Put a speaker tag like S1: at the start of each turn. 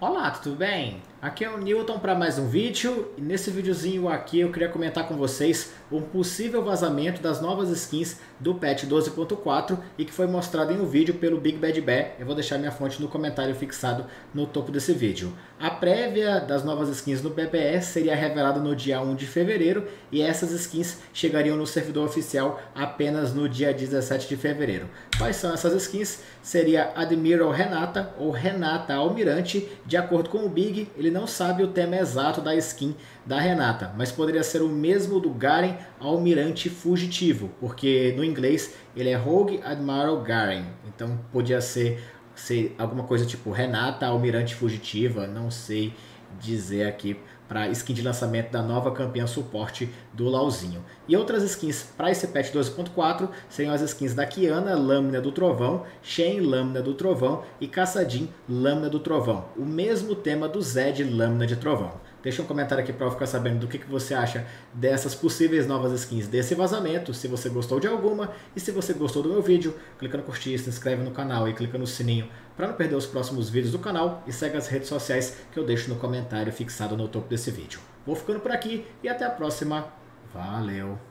S1: Olá, tudo bem? Aqui é o Newton para mais um vídeo e nesse videozinho aqui eu queria comentar com vocês um possível vazamento das novas skins do patch 12.4 e que foi mostrado em um vídeo pelo Big Bad Bear. Eu vou deixar minha fonte no comentário fixado no topo desse vídeo. A prévia das novas skins no PPS seria revelada no dia 1 de fevereiro e essas skins chegariam no servidor oficial apenas no dia 17 de fevereiro. Quais são essas skins? Seria Admiral Renata ou Renata Almirante. De acordo com o Big, ele não sabe o tema exato da skin da Renata, mas poderia ser o mesmo do Garen Almirante Fugitivo, porque no inglês ele é Rogue Admiral Garen, então podia ser, ser alguma coisa tipo Renata Almirante Fugitiva, não sei dizer aqui para skin de lançamento da nova campeã suporte do Lauzinho. E outras skins para esse patch 12.4 seriam as skins da Kiana, Lâmina do Trovão, Shen, Lâmina do Trovão e Caçadin, Lâmina do Trovão. O mesmo tema do Zed, Lâmina de Trovão. Deixa um comentário aqui para eu ficar sabendo do que, que você acha dessas possíveis novas skins desse vazamento, se você gostou de alguma e se você gostou do meu vídeo, clica no curtir, se inscreve no canal e clica no sininho para não perder os próximos vídeos do canal e segue as redes sociais que eu deixo no comentário fixado no topo desse vídeo. Vou ficando por aqui e até a próxima. Valeu!